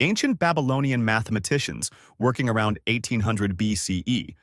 Ancient Babylonian mathematicians, working around 1800 BCE,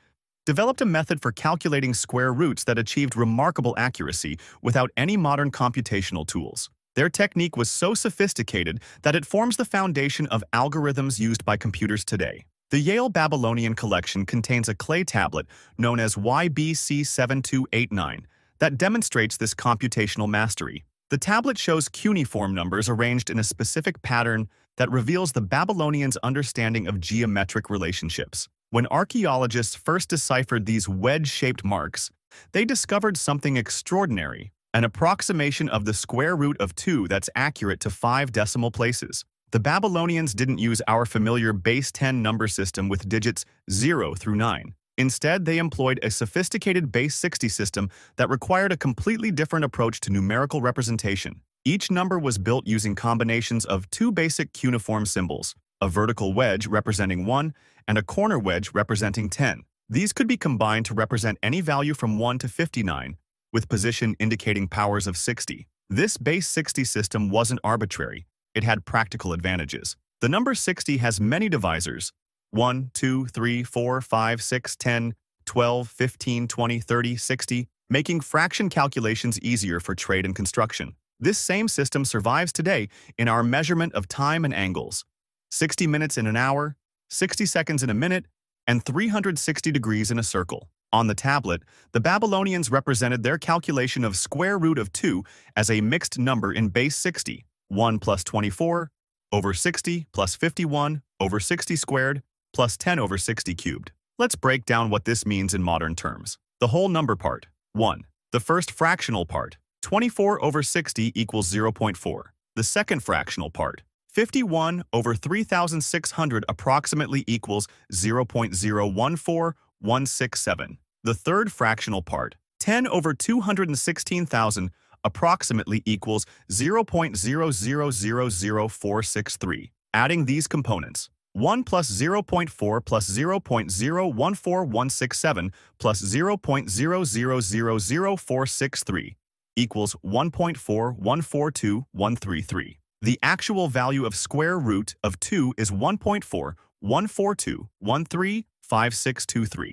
developed a method for calculating square roots that achieved remarkable accuracy without any modern computational tools. Their technique was so sophisticated that it forms the foundation of algorithms used by computers today. The Yale Babylonian collection contains a clay tablet known as YBC7289 that demonstrates this computational mastery. The tablet shows cuneiform numbers arranged in a specific pattern that reveals the Babylonians' understanding of geometric relationships. When archaeologists first deciphered these wedge-shaped marks, they discovered something extraordinary, an approximation of the square root of 2 that's accurate to 5 decimal places. The Babylonians didn't use our familiar base 10 number system with digits 0 through 9. Instead, they employed a sophisticated base 60 system that required a completely different approach to numerical representation. Each number was built using combinations of two basic cuneiform symbols, a vertical wedge representing 1 and a corner wedge representing 10. These could be combined to represent any value from 1 to 59, with position indicating powers of 60. This base 60 system wasn't arbitrary. It had practical advantages. The number 60 has many divisors, 1, 2, 3, 4, 5, 6, 10, 12, 15, 20, 30, 60, making fraction calculations easier for trade and construction. This same system survives today in our measurement of time and angles. 60 minutes in an hour, 60 seconds in a minute, and 360 degrees in a circle. On the tablet, the Babylonians represented their calculation of square root of 2 as a mixed number in base 60, 1 plus 24 over 60 plus 51 over 60 squared plus 10 over 60 cubed. Let's break down what this means in modern terms. The whole number part, 1. The first fractional part, 24 over 60 equals 0.4. The second fractional part, 51 over 3,600 approximately equals 0.014167. The third fractional part, 10 over 216,000 approximately equals 0.0000463. Adding these components, 1 plus 0.4 plus 0.014167 plus 0.0000463 equals 1.4142133. The actual value of square root of 2 is 1.41421335623.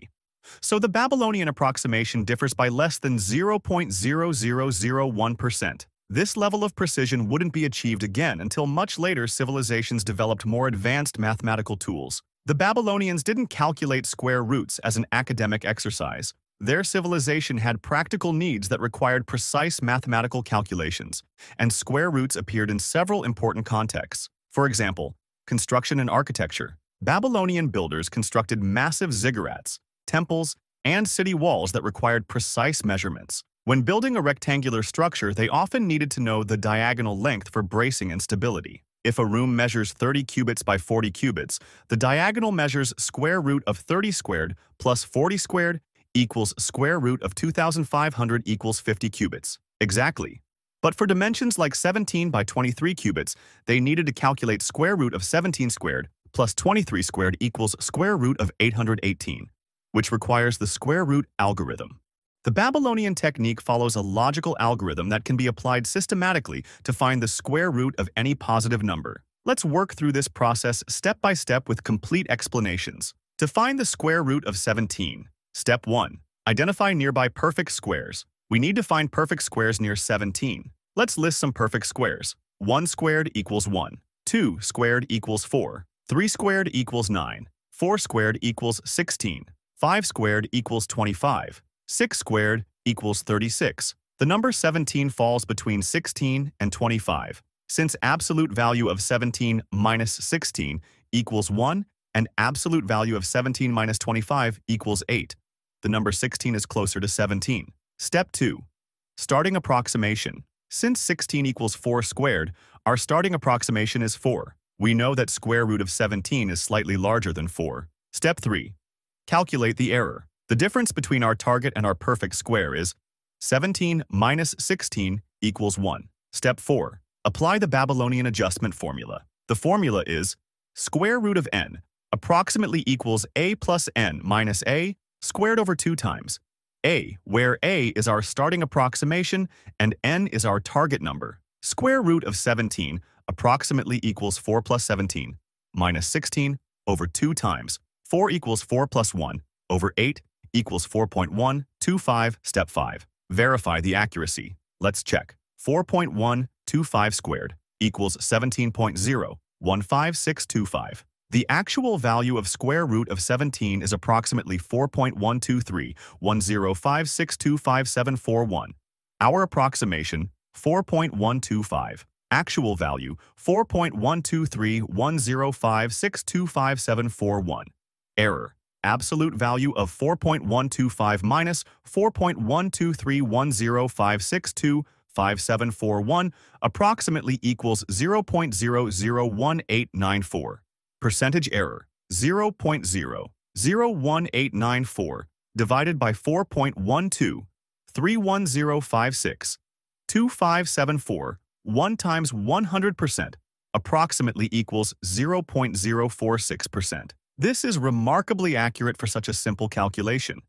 So the Babylonian approximation differs by less than 0.0001%. This level of precision wouldn't be achieved again until much later civilizations developed more advanced mathematical tools. The Babylonians didn't calculate square roots as an academic exercise. Their civilization had practical needs that required precise mathematical calculations, and square roots appeared in several important contexts. For example, construction and architecture. Babylonian builders constructed massive ziggurats, temples, and city walls that required precise measurements. When building a rectangular structure, they often needed to know the diagonal length for bracing and stability. If a room measures 30 cubits by 40 cubits, the diagonal measures square root of 30 squared plus 40 squared equals square root of 2,500 equals 50 cubits. Exactly. But for dimensions like 17 by 23 cubits, they needed to calculate square root of 17 squared plus 23 squared equals square root of 818, which requires the square root algorithm. The Babylonian technique follows a logical algorithm that can be applied systematically to find the square root of any positive number. Let's work through this process step by step with complete explanations. To find the square root of 17, Step 1. Identify nearby perfect squares. We need to find perfect squares near 17. Let's list some perfect squares. 1 squared equals 1. 2 squared equals 4. 3 squared equals 9. 4 squared equals 16. 5 squared equals 25. 6 squared equals 36. The number 17 falls between 16 and 25. Since absolute value of 17 minus 16 equals 1 and absolute value of 17 minus 25 equals 8, the number 16 is closer to 17. Step 2. Starting approximation. Since 16 equals 4 squared, our starting approximation is 4. We know that square root of 17 is slightly larger than 4. Step 3. Calculate the error. The difference between our target and our perfect square is 17 minus 16 equals 1. Step 4. Apply the Babylonian adjustment formula. The formula is square root of n approximately equals a plus n minus a squared over 2 times a, where a is our starting approximation and n is our target number. Square root of 17 approximately equals 4 plus 17. minus 16 over 2 times 4 equals 4 plus 1 over 8 equals 4.125, step 5. Verify the accuracy. Let's check. 4.125 squared equals 17.015625. The actual value of square root of 17 is approximately 4.12310562571. Our approximation, 4.125. Actual value, 4.12310562571. Error, absolute value of 4.125 minus 4.12310562571 approximately equals 0.001894. Percentage error 0.01894 divided by 4.12 31056 2574 1 times 100% approximately equals 0.046%. This is remarkably accurate for such a simple calculation.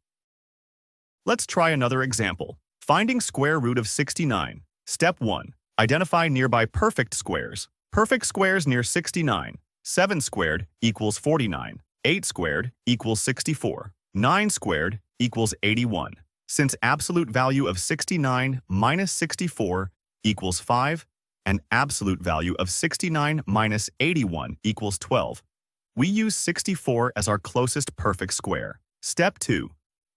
Let's try another example. Finding square root of 69. Step 1. Identify nearby perfect squares. Perfect squares near 69. 7 squared equals 49. 8 squared equals 64. 9 squared equals 81. Since absolute value of 69 minus 64 equals 5, and absolute value of 69 minus 81 equals 12, we use 64 as our closest perfect square. Step 2.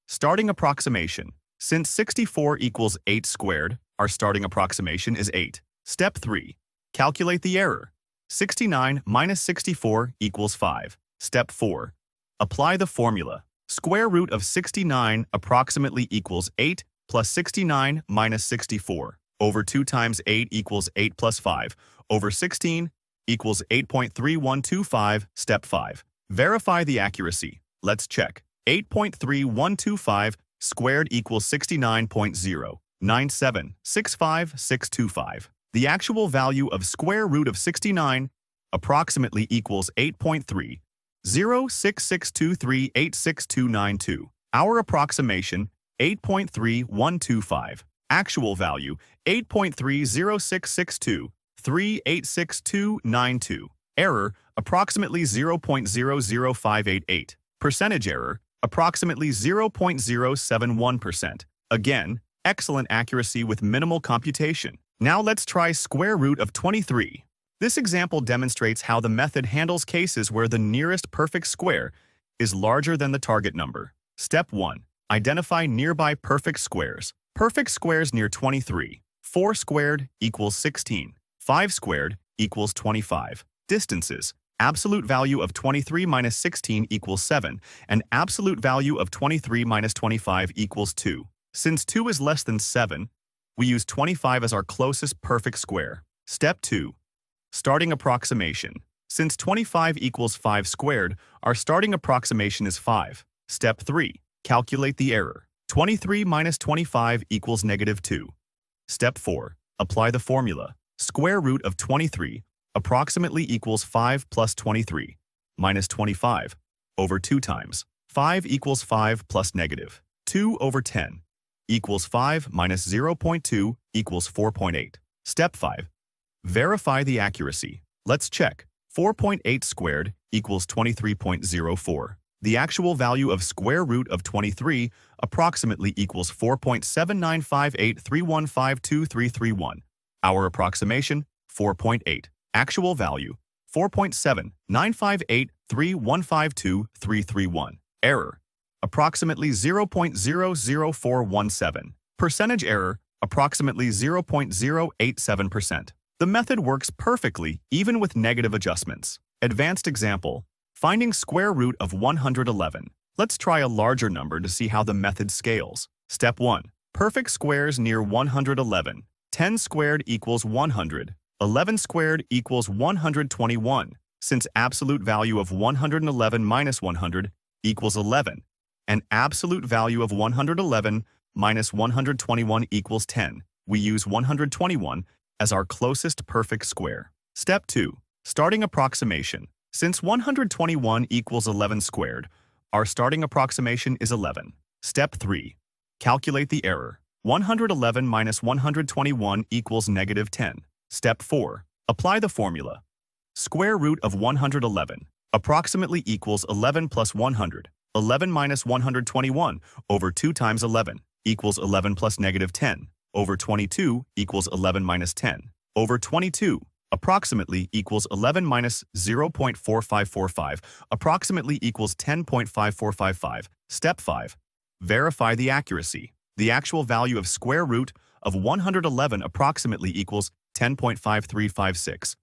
Starting approximation. Since 64 equals 8 squared, our starting approximation is 8. Step 3. Calculate the error. 69 minus 64 equals 5. Step 4. Apply the formula. Square root of 69 approximately equals 8 plus 69 minus 64. Over 2 times 8 equals 8 plus 5. Over 16 equals 8.3125, step 5. Verify the accuracy. Let's check. 8.3125 squared equals 69.09765 The actual value of square root of 69 approximately equals 8.3 06623869292. Our approximation 8.3125. Actual value 8.30662 3866292. Error, approximately 0.00588. Percentage error, approximately 0.071%. Again, excellent accuracy with minimal computation. Now let's try square root of 23. This example demonstrates how the method handles cases where the nearest perfect square is larger than the target number. Step 1. Identify nearby perfect squares. Perfect squares near 23. 4 squared equals 16. 5 squared equals 25. Distances. Absolute value of 23 minus 16 equals 7, and absolute value of 23 minus 25 equals 2. Since 2 is less than 7, we use 25 as our closest perfect square. Step 2. Starting approximation. Since 25 equals 5 squared, our starting approximation is 5. Step 3. Calculate the error. 23 minus 25 equals negative 2. Step 4. Apply the formula. Square root of 23 approximately equals 5 plus 23 minus 25 over 2 times. 5 equals 5 plus 2 over 10 equals 5 minus 0.2 equals 4.8. Step 5. Verify the accuracy. Let's check. 4.8 squared equals 23.04. The actual value of square root of 23 approximately equals 4.795831523331. Our approximation, 4.8. Actual value, 4.79583152331. Error, approximately 0.00417. Percentage error, approximately 0.087%. The method works perfectly even with negative adjustments. Advanced example, finding square root of 111. Let's try a larger number to see how the method scales. Step 1. Perfect squares near 111. 10 squared equals 100. 11 squared equals 121, since absolute value of 111 minus 100 equals 11, and absolute value of 111 minus 121 equals 10. We use 121 as our closest perfect square. Step 2. Starting approximation. Since 121 equals 11 squared, our starting approximation is 11. Step 3. Calculate the error. 111 minus 121 equals negative 10. Step 4. Apply the formula. Square root of 111 approximately equals 11 plus 100. 11 minus 121 over 2 times 11 equals 11 plus negative 10 over 22 equals 11 minus 10 over 22 approximately equals 11 minus 0.4545 approximately equals 10.5455. Step 5. Verify the accuracy. The actual value of square root of 111 approximately equals 10.5356.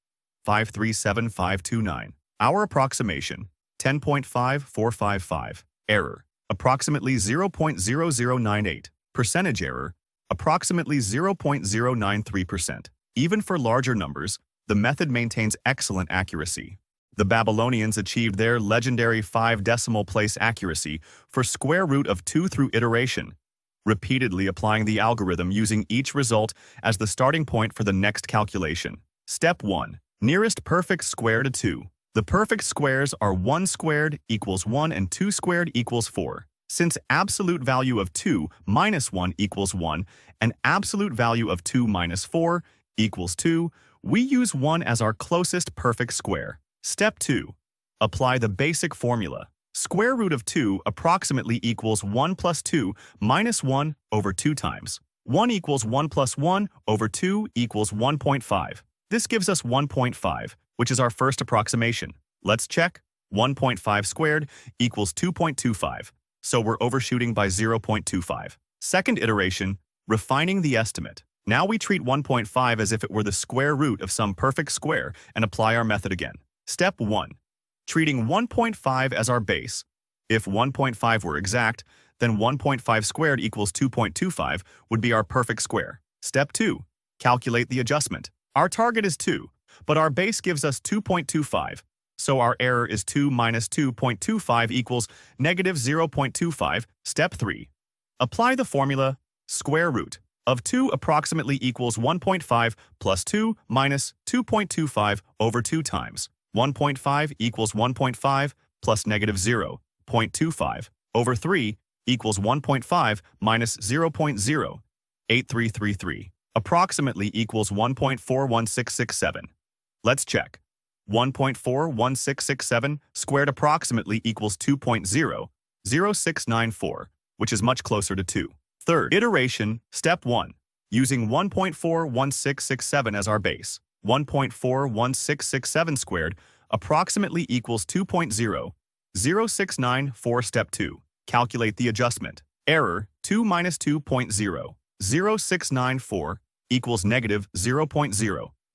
537529. Our approximation, 10.5455. Error, approximately 0.0098. Percentage error, approximately 0.093%. Even for larger numbers, the method maintains excellent accuracy. The Babylonians achieved their legendary five decimal place accuracy for square root of 2 through iteration, repeatedly applying the algorithm using each result as the starting point for the next calculation. Step 1. Nearest perfect square to 2. The perfect squares are 1 squared equals 1 and 2 squared equals 4. Since absolute value of 2 minus 1 equals 1 and absolute value of 2 minus 4 equals 2, we use 1 as our closest perfect square. Step 2. Apply the basic formula. Square root of 2 approximately equals 1 plus 2 minus 1 over 2 times. 1 equals 1 plus 1 over 2 equals 1.5. This gives us 1.5, which is our first approximation. Let's check. 1.5 squared equals 2.25, so we're overshooting by 0.25. Second iteration, refining the estimate. Now we treat 1.5 as if it were the square root of some perfect square and apply our method again. Step 1 treating 1.5 as our base. If 1.5 were exact, then 1.5 squared equals 2.25 would be our perfect square. Step 2. Calculate the adjustment. Our target is 2, but our base gives us 2.25, so our error is 2 minus 2.25 equals negative 0.25. Step 3. Apply the formula square root of 2 approximately equals 1.5 plus 2 minus 2.25 over 2 times. 1.5 equals 1.5 plus negative 0.25 over 3 equals 1.5 minus 0.08333 approximately equals 1.41667. Let's check. 1.41667 squared approximately equals 2.00694, which is much closer to 2. Third, iteration, step 1, using 1.41667 as our base. 1.41667 squared approximately equals 2.00694 step 2. Calculate the adjustment. Error 2 minus 2.00694 equals negative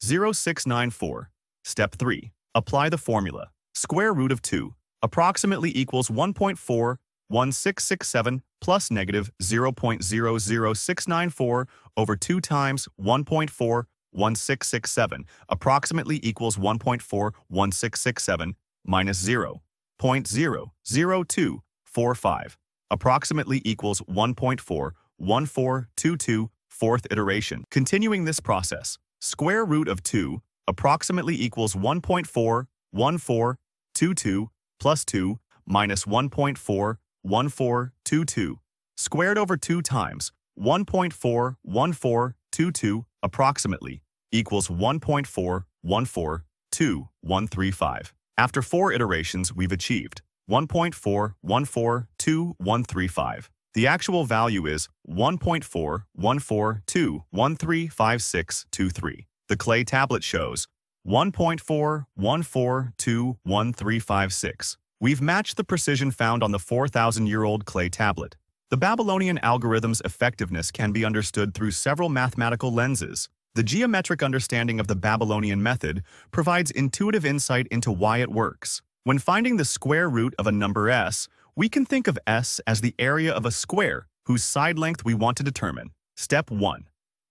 0.00694. Step 3. Apply the formula. Square root of 2 approximately equals 1.41667 plus negative 0.00694 over 2 times 1.41667 approximately equals 1.41667 minus 0.00245 approximately equals 1.41422 fourth iteration. Continuing this process, square root of 2 approximately equals 1.41422 plus 2 minus 1.41422 squared over 2 times 1.41422 approximately equals 1.414235. After four iterations, we've achieved 1.414235. The actual value is 1.4142135623. The clay tablet shows 1.41421356. We've matched the precision found on the 4,000-year-old clay tablet. The Babylonian algorithm's effectiveness can be understood through several mathematical lenses. The geometric understanding of the Babylonian method provides intuitive insight into why it works. When finding the square root of a number s, we can think of s as the area of a square whose side length we want to determine. Step 1.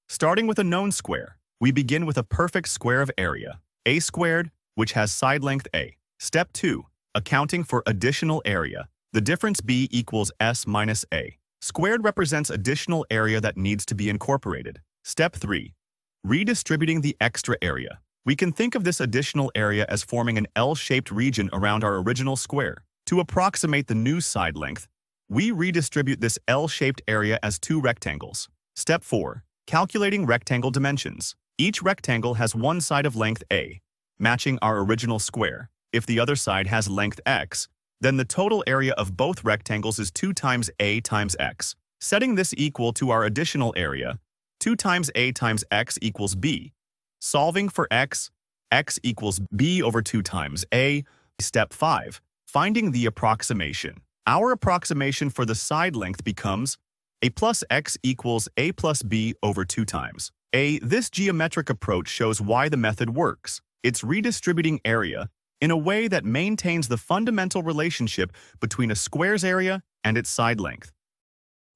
Starting with a known square, we begin with a perfect square of area, a squared, which has side length a. Step 2. Accounting for additional area, the difference b equals s minus a. Squared represents additional area that needs to be incorporated. Step 3. Redistributing the extra area. We can think of this additional area as forming an L-shaped region around our original square. To approximate the new side length, we redistribute this L-shaped area as two rectangles. Step 4. Calculating rectangle dimensions. Each rectangle has one side of length a. matching our original square. If the other side has length x, then the total area of both rectangles is 2 times a times x. Setting this equal to our additional area, 2 times a times x equals b. Solving for x, x equals b over 2 times a. Step 5. Finding the approximation. Our approximation for the side length becomes a plus x equals a plus b over 2 times. A. This geometric approach shows why the method works. It's redistributing area in a way that maintains the fundamental relationship between a square's area and its side length.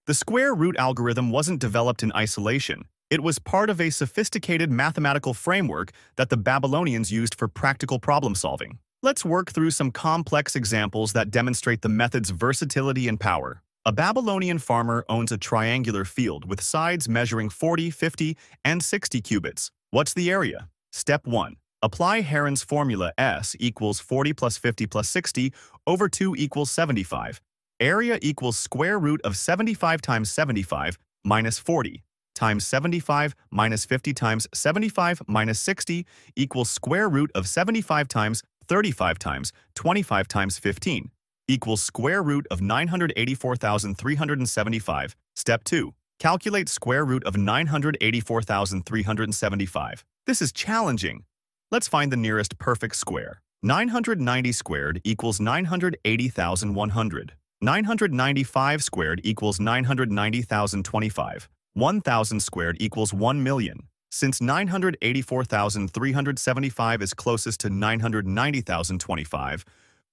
The square root algorithm wasn't developed in isolation. It was part of a sophisticated mathematical framework that the Babylonians used for practical problem solving. Let's work through some complex examples that demonstrate the method's versatility and power. A Babylonian farmer owns a triangular field with sides measuring 40, 50, and 60 cubits. What's the area? Step 1. Apply Heron's formula S equals 40 plus 50 plus 60 over 2 equals 75. Area equals square root of 75 times 75 minus 40 times 75 minus 50 times 75 minus 60 equals square root of 75 times 35 times 25 times 15 equals square root of 984,375. Step 2. Calculate square root of 984,375. This is challenging. Let's find the nearest perfect square. 990 squared equals 980,100. 995 squared equals 990,025. 1,000 squared equals 1 million. Since 984,375 is closest to 990,025,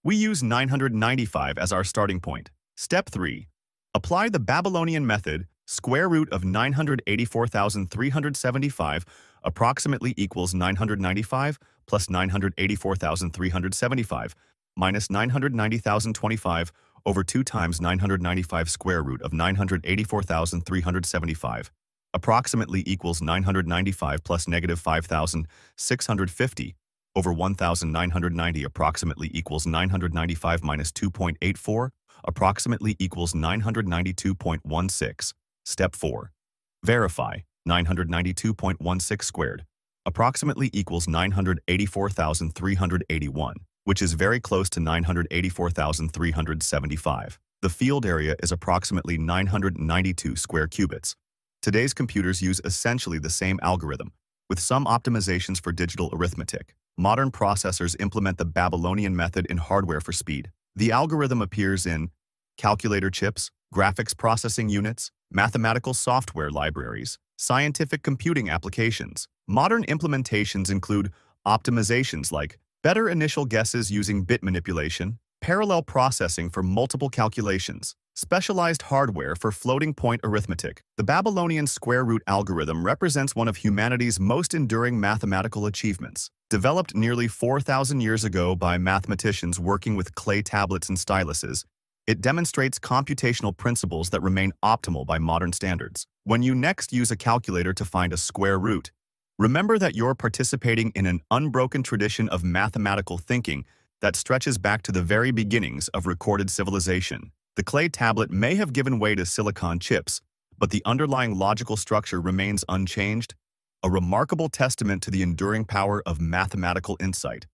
we use 995 as our starting point. Step 3. Apply the Babylonian method, square root of 984,375 approximately equals 995 plus 984,375 minus 990,025 over 2 times 995 square root of 984,375 approximately equals 995 plus negative 5,650 over 1,990 approximately equals 995 minus 2.84 approximately equals 992.16. Step 4. Verify 992.16 squared approximately equals 984,381, which is very close to 984,375. The field area is approximately 992 square cubits. Today's computers use essentially the same algorithm, with some optimizations for digital arithmetic. Modern processors implement the Babylonian method in hardware for speed. The algorithm appears in calculator chips, graphics processing units, mathematical software libraries, scientific computing applications. Modern implementations include optimizations like better initial guesses using bit manipulation, parallel processing for multiple calculations, specialized hardware for floating-point arithmetic. The Babylonian square root algorithm represents one of humanity's most enduring mathematical achievements. Developed nearly 4,000 years ago by mathematicians working with clay tablets and styluses, it demonstrates computational principles that remain optimal by modern standards. When you next use a calculator to find a square root, remember that you're participating in an unbroken tradition of mathematical thinking that stretches back to the very beginnings of recorded civilization. The clay tablet may have given way to silicon chips, but the underlying logical structure remains unchanged, a remarkable testament to the enduring power of mathematical insight.